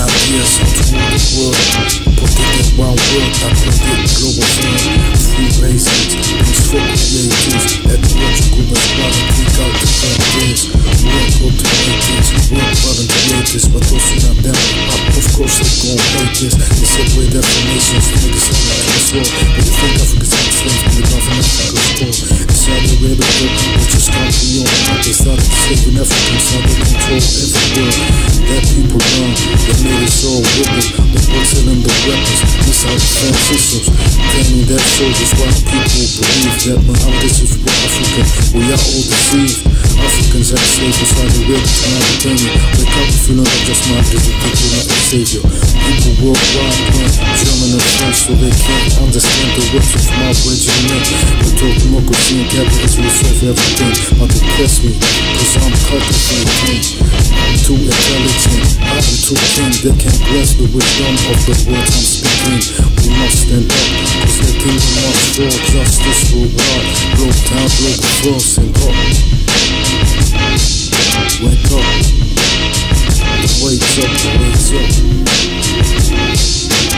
got so to the world But in this my world I can get global fame Free raisins, these focus natives Ecological response, pick out the frontiers we're natives, to modern this, But those who not down, I, of course they gon' hate this They separate definitions, niggas on the asshole They think Africa's not slaves, but they come from Africa's poor Saudi Arabia, which is country on They started enslaving Africans, now they control everywhere. That people they made us all wicked. The books and the weapons, missile defense systems. Claiming that soldiers, while people believe that Muhammad is for Africa. We are all deceived. Africans have slaves inside the rib to Mauritania. Wake up know that just is the people, not the savior. People worldwide learn German and French so they can't understand the words of my regiment. We talk democracy and capitalism will solve everything. But depress me, cause I'm cultivating. Too intelligent, I'm too king. They can't bless the wisdom of the words I'm speaking. We must stand up, cause the kingdom must fall. Justice will rise, blow down, the frost and up. Wake up, wake up, wake up.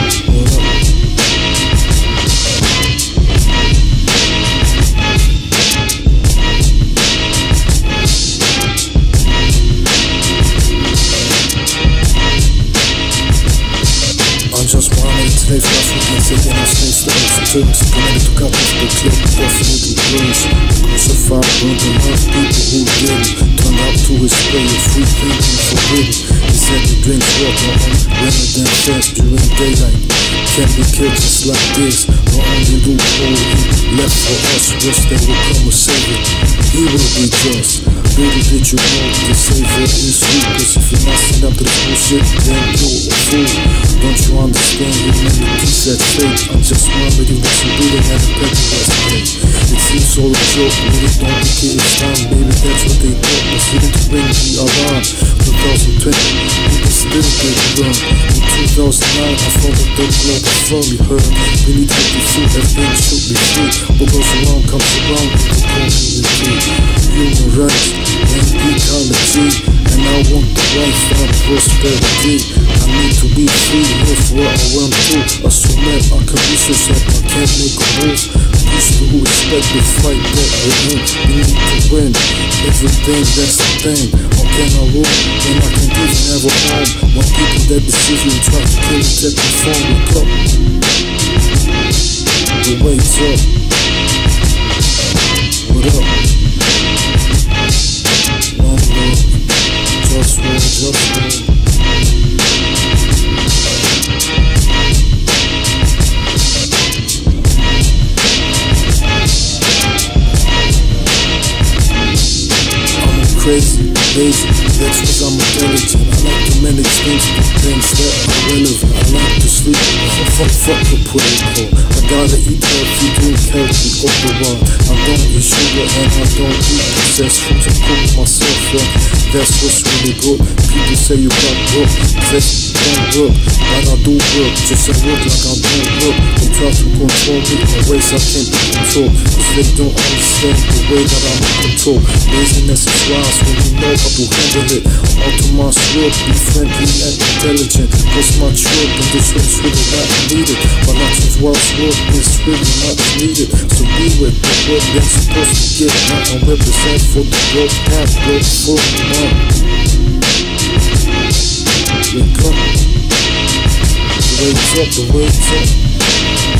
Exoterics Committed to cut off the clip, definitely close Crucified, and love people who didn't Turned out to his way free thinking forbidden He said he drinks water women than fast during daylight. Can be killed just like this The only loophole left for us? Was that will come a savior He will be just. Little did you know the savior is sweet Cause if you're not stand up to this bullshit then you're a fool. Don't you understand humanity's at fate? I'm just remembering thought that the blood was fully heard We need to be free, everything should be free What goes around comes around, people call me repeat Human rights and ecology And I want the life and prosperity I need to be free, live where I want to Assume I can research that I can't make a move Respect the fight that we're in We need to win. Everything that's the thing. How can I rule when I can have a home When people that deceive you try to kill you, take the phone, wake up. Up What up? One love, just one, just one intelligent I like manage things, do things that are relevant I like to sleep, fuck, fuck, fuck the protocol I gotta eat healthy, drink healthy, overall I don't eat sugar and I don't eat processed foods I cook myself, yeah, that's what's really good. People say you got work, that's don't work. But I do work, just I work like I don't work. They try to control me in ways I can't control. Cause they don't understand the way that I'm in control. Laziness is wise when you know how to handle it. Automa's work, be friendly and intelligent. Cause my work and this work's really not needed. Lots of wise work is really much needed. So be with the work that's supposed to get Now I represent for the world path, work for one Wake up The wake's up, the wake's up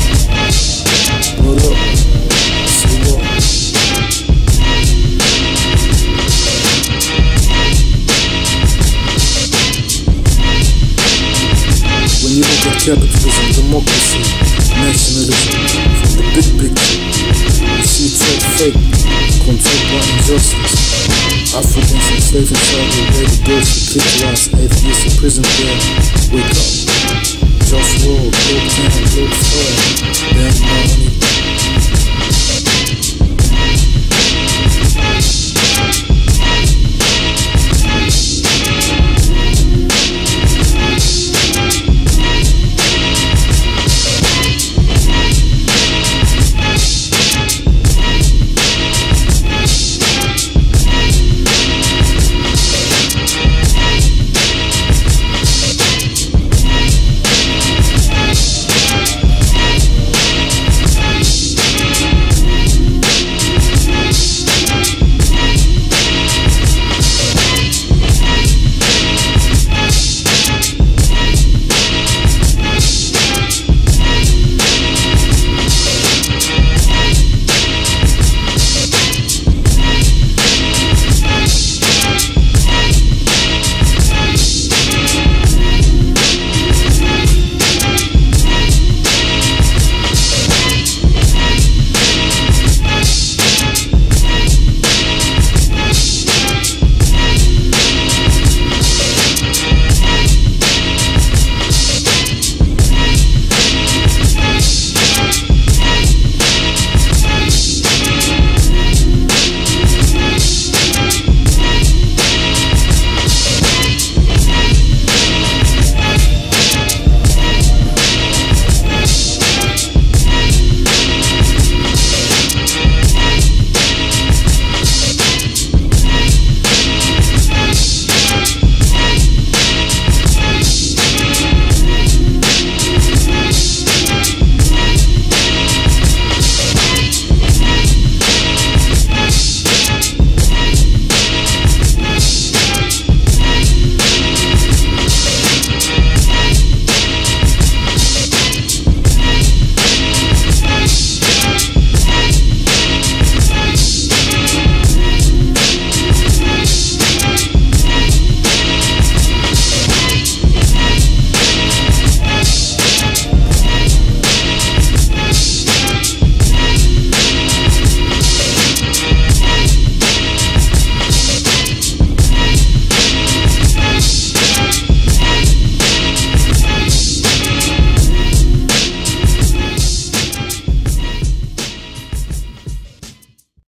capitalism, democracy, nationalism, the big picture, you see all fake, controlled by injustice. Africans enslaved in Saudi Arabia, those who kick ass, atheists in prison there, wake up. Just roll, look down, look forward.